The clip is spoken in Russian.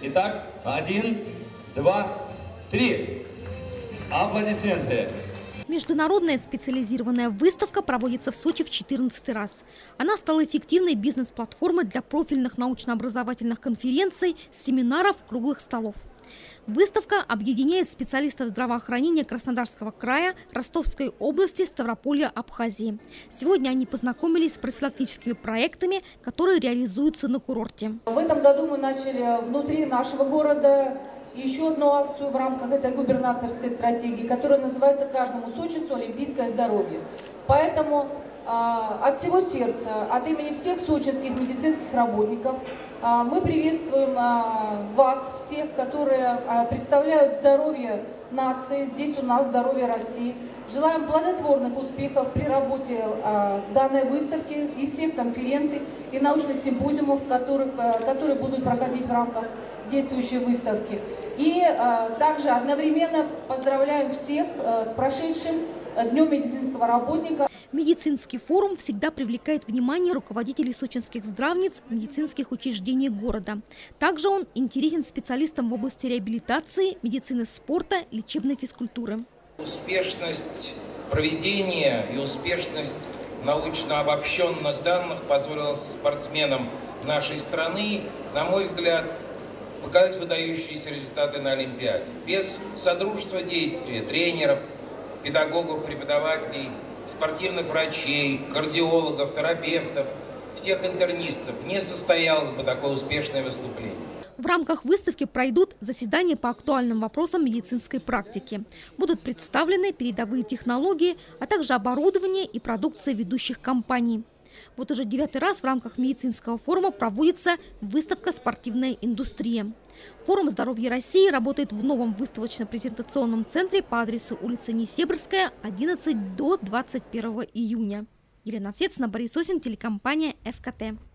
Итак, один, два, три. Аплодисменты. Международная специализированная выставка проводится в Сочи в 14 раз. Она стала эффективной бизнес-платформой для профильных научно-образовательных конференций, семинаров, круглых столов. Выставка объединяет специалистов здравоохранения Краснодарского края, Ростовской области, Ставрополья, Абхазии. Сегодня они познакомились с профилактическими проектами, которые реализуются на курорте. В этом году мы начали внутри нашего города еще одну акцию в рамках этой губернаторской стратегии, которая называется «Каждому сочинцу олимпийское здоровье». Поэтому от всего сердца, от имени всех сочинских медицинских работников а, мы приветствуем а, вас всех, которые представляют здоровье нации, здесь у нас здоровье России. Желаем плодотворных успехов при работе данной выставки и всех конференций и научных симпозиумов, которых, которые будут проходить в рамках действующей выставки. И также одновременно поздравляем всех с прошедшим Днем медицинского работника. Медицинский форум всегда привлекает внимание руководителей сочинских здравниц, медицинских учреждений города. Также он интересен специалистам в области реабилитации, медицины спорта, лечебной физкультуры. Успешность проведения и успешность научно обобщенных данных позволила спортсменам нашей страны, на мой взгляд, показать выдающиеся результаты на Олимпиаде. Без содружества действия тренеров, педагогов, преподавателей, спортивных врачей, кардиологов, терапевтов, всех интернистов не состоялось бы такое успешное выступление. В рамках выставки пройдут заседания по актуальным вопросам медицинской практики. Будут представлены передовые технологии, а также оборудование и продукция ведущих компаний. Вот уже девятый раз в рамках медицинского форума проводится выставка «Спортивная индустрия». Форум здоровья России работает в новом выставочно-презентационном центре по адресу улица Несебрская, 11 до 21 июня. Елена Овсецина, Борис Осин, телекомпания «ФКТ».